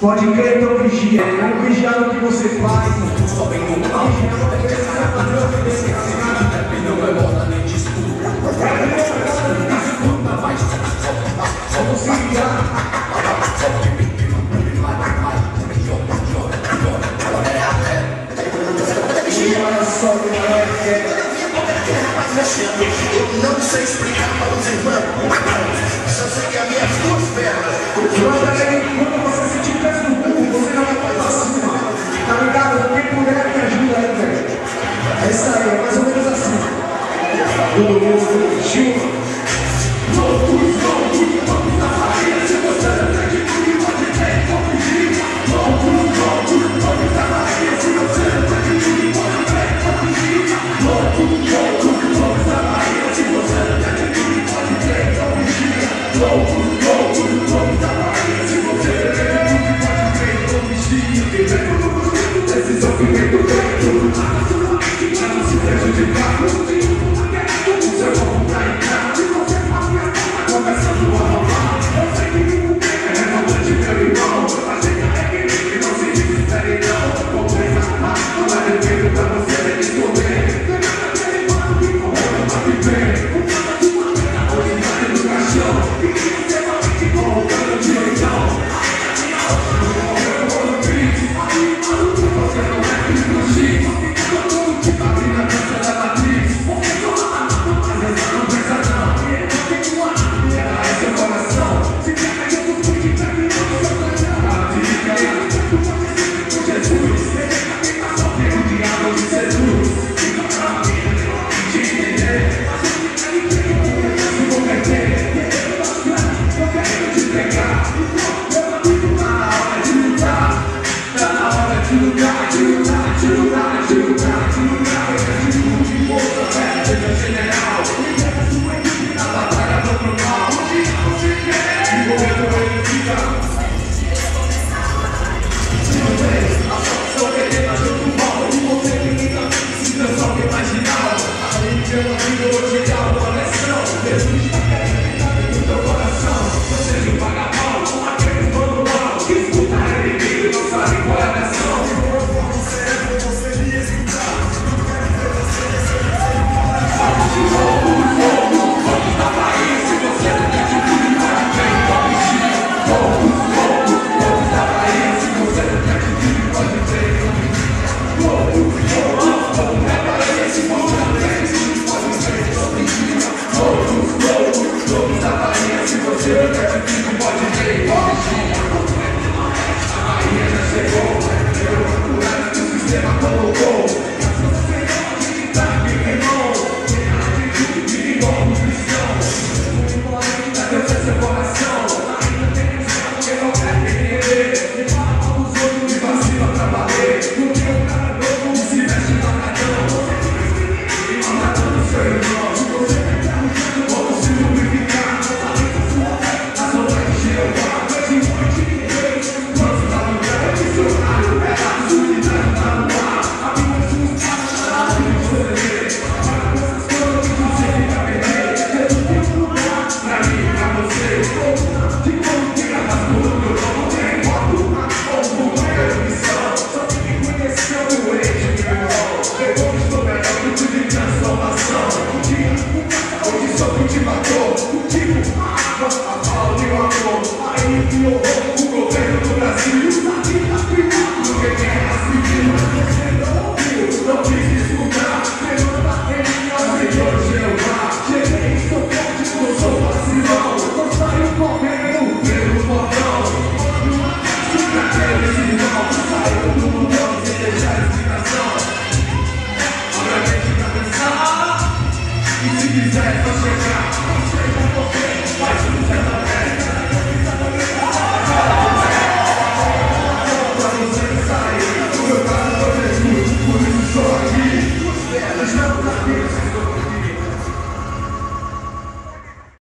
Pode crer, então vigia. Não vigia no que você faz. Só vem com faz. Thank you. see these ass